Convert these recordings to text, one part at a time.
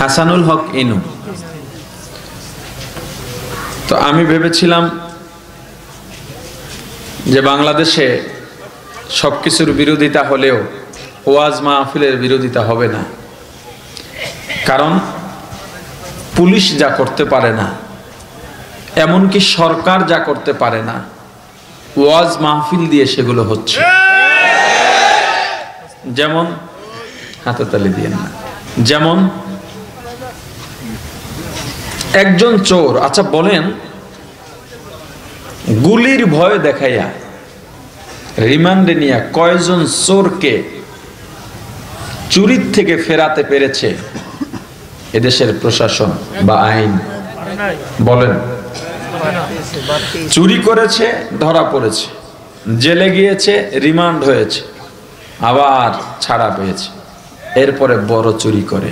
হাসানুল হক ইনু তো আমি ভেবেছিলাম যে বাংলাদেশে সব কিছুর বিরোধিতা হলেও ওয়াজ মাহফিলের বিরোধিতা হবে না। কারণ পুলিশ যা করতে পারে না, এমনকি সরকার যা করতে পারে না, ওয়াজ মাহফিল দিয়ে সেগুলো হচ্ছে। যেমন, হাতে তালি দিয়ে না। যেমন একজন চোর আচ্ছা বলেন, গুলির ভয় দেখাইয়া, রিমান্ডে নিয়ে কয়জন চোরকে চুরির থেকে ফেরাতে পেরেছে এদেশের প্রশাসন বা আইন? বলেন। চুরি করেছে, ধরা পড়েছে, জেলে গিয়েছে, রিমান্ড হয়েছে, আবার ছাড়া পেয়েছে, এরপরে বড় চুরি করে,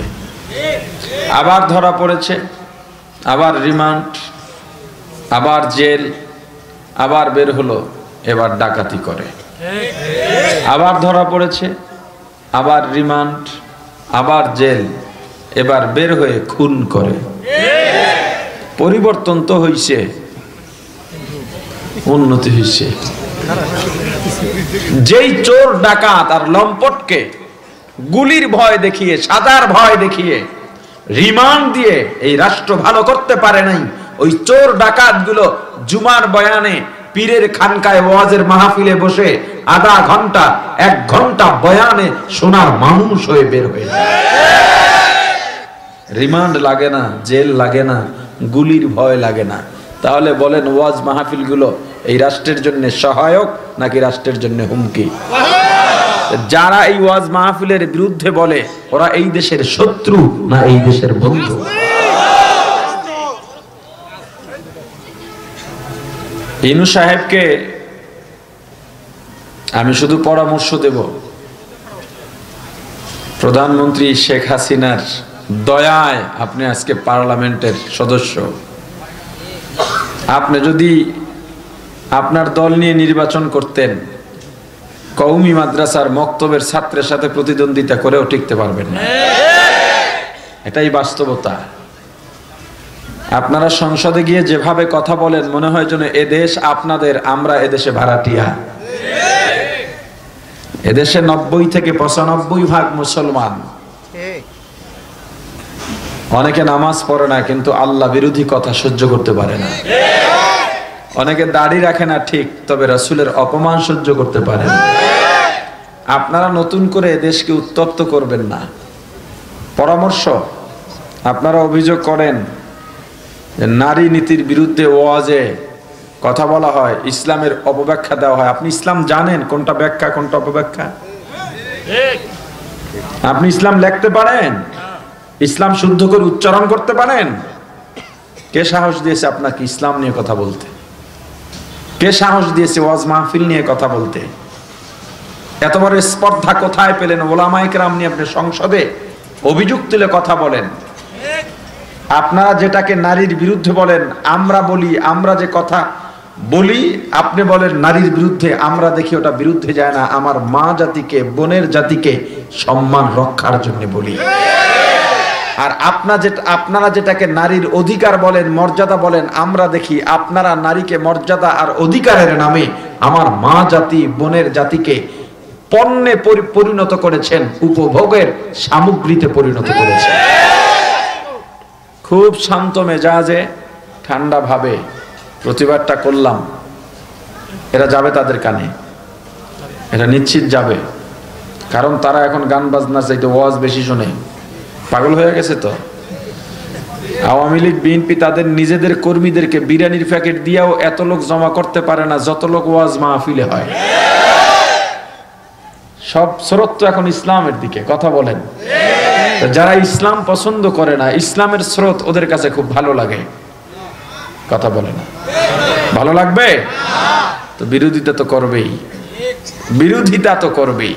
আবার ধরা পড়েছে আবার রিমান্ড, আবার জেল, আবার বের হলো, এবার ডাকাতি করে। আবার ধরা পড়েছে, আবার রিমান্ড, আবার জেল, এবার বের হয়ে খুন করে। পরিবর্তন তো হইছে, উন্নতি হইছে। যেই চোর ডাকাত আর লম্পটকে গুলির ভয় দেখিয়ে, সাদার ভয় দেখিয়ে রিমান্ড দিয়ে এই রাষ্ট্র ভালো করতে পারে নাই। ওই চোর ডাকাতগুলো জুমার বয়ানে পীরের খানকায় ওয়াজের মাহফিলে বসে আধা ঘণ্টা, এক ঘণ্টা বয়ানে সোনার মানুষ হয়ে বের হয়ে রিমান্ড লাগে না, জেল লাগে না, গুলির ভয় লাগে না। তাহলে বলেন ওয়াজ মাহফিলগুলো এই রাষ্ট্রের জন্য সহায়ক নাকি রাষ্ট্রের জন্য হুমকি? যারা এই ওয়াজ মাহফিলের বিরুদ্ধে বলে, ওরা এই দেশের শত্রু না এই দেশের বন্ধু? ইনু সাহেবকে আমি শুধু পরামর্শ দেব। প্রধানমন্ত্রী শেখ হাসিনার দয়ায় আপনি আজকে পার্লামেন্টের সদস্য। আপনি যদি আপনার দল নিয়ে নির্বাচন করতেন কৌমি মাদ্রাসার মক্তবের ছাত্রের সাথে প্রতিদ্বন্দ্বিতা করেও টিকতে পারবেন না। এটাই বাস্তবতা। আপনারা সংসদে গিয়ে যেভাবে কথা বলেন, মনে হয় যেন এদেশ আপনাদের, আমরা এদেশে ভাড়াটিয়া। এদেশে নব্বই থেকে পঁচানব্বই ভাগ মুসলমান। অনেকে নামাজ পড়ে না, কিন্তু আল্লাহ বিরোধী কথা সহ্য করতে পারে না। অনেকে দাড়ি রাখে না ঠিক তবে রাসুলের অপমান সহ্য করতে পারে না। আপনারা নতুন করে দেশকে উত্তপ্ত করবেন না। পরামর্শ আপনারা অভিযোগ করেন যে নারী নীতির বিরুদ্ধে ওয়াজে কথা বলা হয় ইসলামের অপব্যাখ্যা দেওয়া হয়। আপনি ইসলাম জানেন কোনটা ব্যাখ্যা কোনটা অপব্যাখ্যা? আপনি ইসলাম লিখতে পারেন? ইসলাম শুদ্ধ করে উচ্চারণ করতে পারেন? কে সাহস দিয়েছে আপনাকে ইসলাম নিয়ে কথা বলতে? কে সাহস দিয়েছে ওয়াজ মাহফিল নিয়ে কথা বলতে? এত বড় স্পর্ধা কোথায় পেলেন? ওলামাইকরাম নিয়ে আপনি সংসদে অভিযোগ তুলে কথা বলেন। আপনারা যেটাকে নারীর বিরুদ্ধে বলেন, আমরা বলি, আমরা যে কথা বলি, আপনি বলেন নারীর বিরুদ্ধে, আমরা দেখি ওটা বিরুদ্ধে যায় না। আমার মা জাতিকে, বোনের জাতিকে সম্মান রক্ষার জন্য বলি। আর আপনার যেটা আপনারা যেটাকে নারীর অধিকার বলেন, মর্যাদা বলেন, আমরা দেখি আপনারা নারীকে মর্যাদা আর অধিকারের নামে আমার মা জাতি, বোনের জাতিকে পণ্যে পরি- পরিণত করেছেন, উপভোগের সামগ্রীতে পরিণত করেছেন। খুব শান্ত মেজাজে, ঠান্ডা ভাবে প্রতিবাদটা করলাম। এরা যাবে তাদের কানে। এটা নিশ্চিত যাবে। কারণ তারা এখন গান বাজনা চাইতে ওয়াজ বেশি শোনে। পাগল হয়ে গেছে তো? আওয়ামী লীগ, বিএনপি তাদের নিজেদের কর্মীদেরকে বিরিয়ানির প্যাকেট দিয়েও এত লোক জমা করতে পারে না যত লোক ওয়াজ মাহফিলে হয়। সব স্রোত তো এখন ইসলামের দিকে, কথা বলেন। যারা ইসলাম পছন্দ করে না, ইসলামের স্রোত ওদের কাছে খুব ভালো লাগে। কথা বলে না। ভালো লাগবে? তো বিরোধিতা তো করবেই। বিরোধিতা তো করবেই।